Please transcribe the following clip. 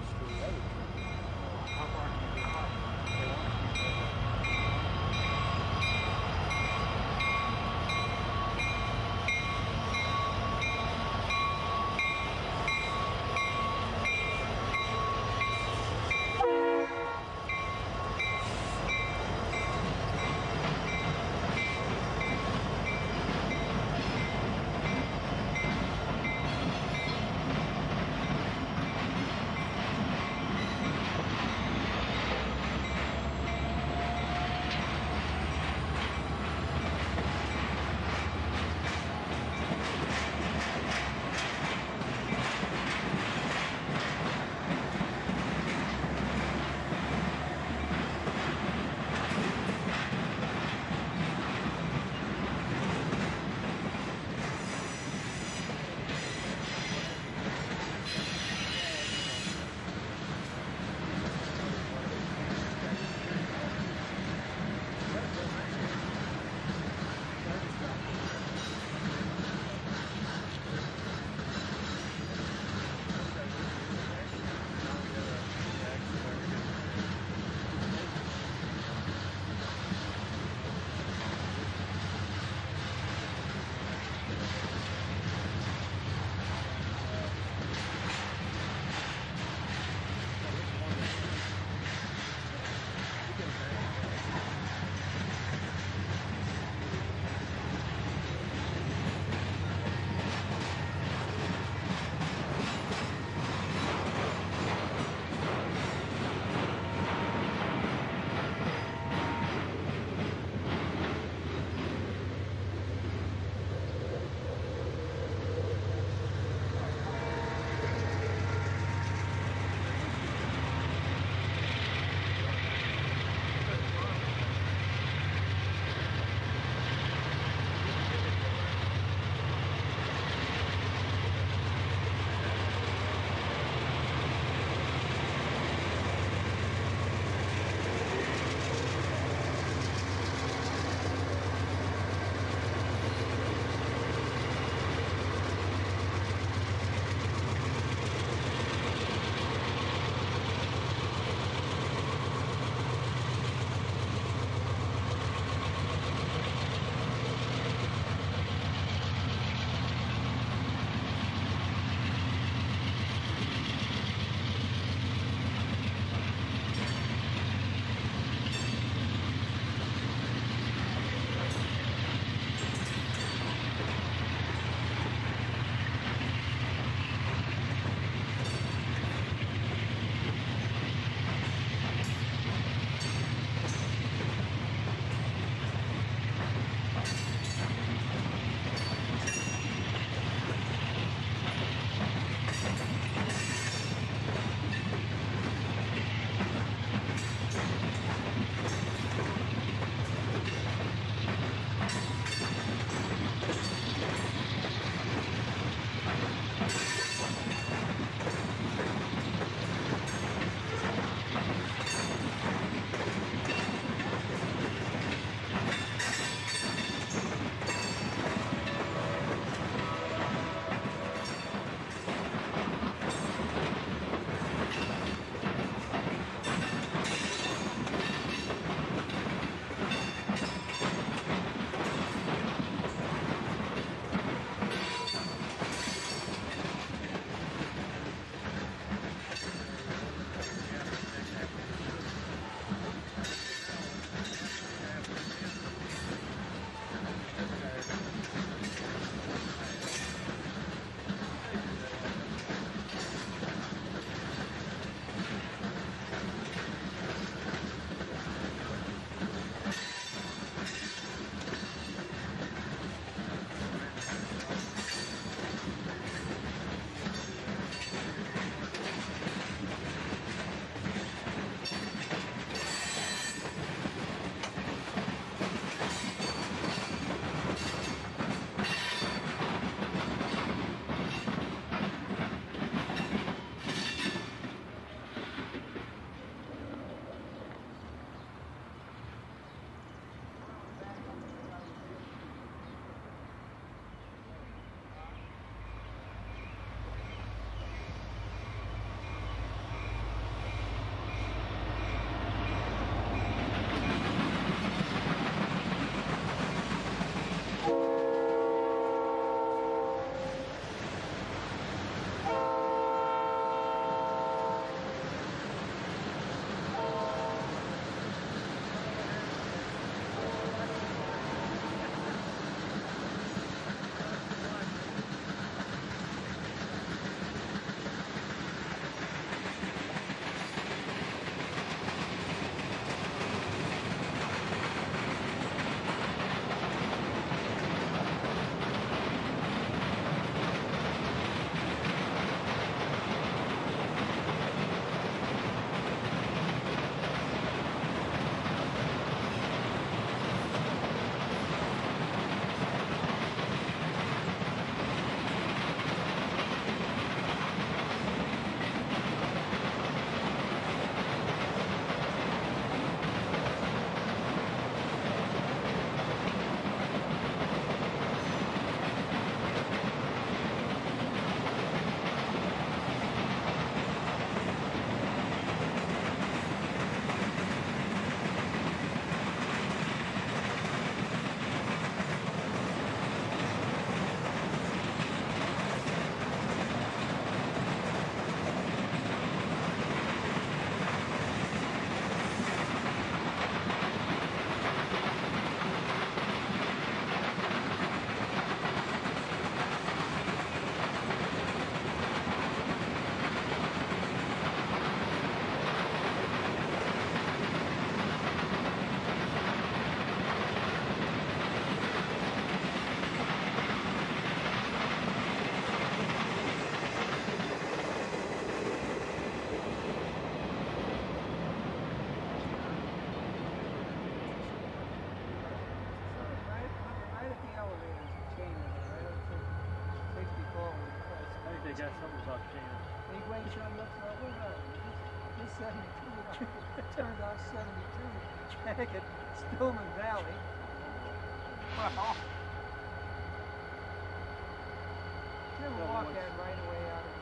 close to the got something about chance. He wakes up, looks like, wait a minute, this, this 72, turned out 72, Jack at Stillman Valley. Well, never Don't walk that right away out of